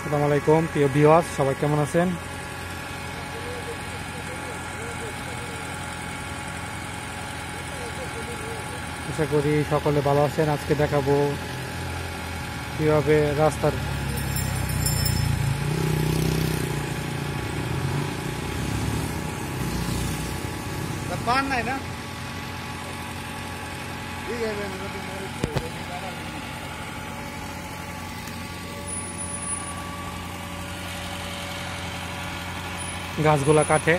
আসসালামু আলাইকুম প্রিয় ভিওয়ার্স সবাই কেমন আছেন আশা করি সকলে ভালো আছেন আজকে দেখাবো কীভাবে রাস্তার নাই না घास गोला काट है।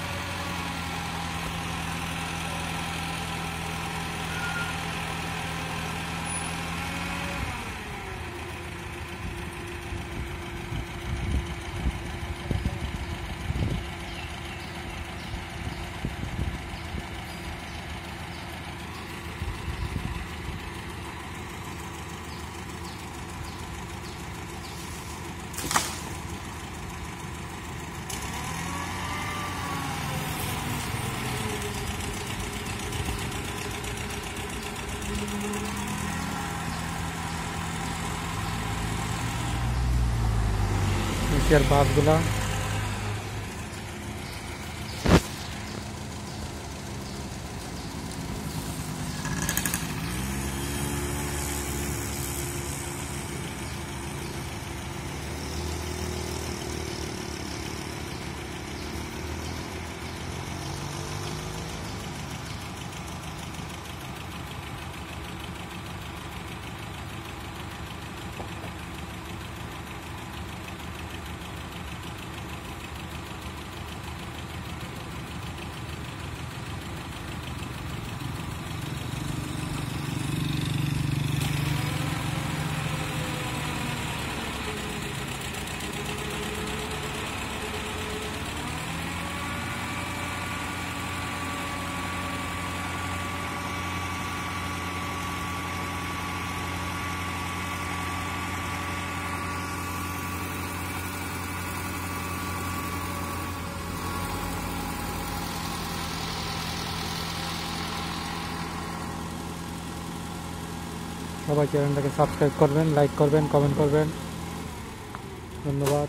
यार সবাই চ্যানেলটাকে সাবস্ক্রাইব করবেন লাইক করবেন কমেন্ট করবেন। ধন্যবাদ।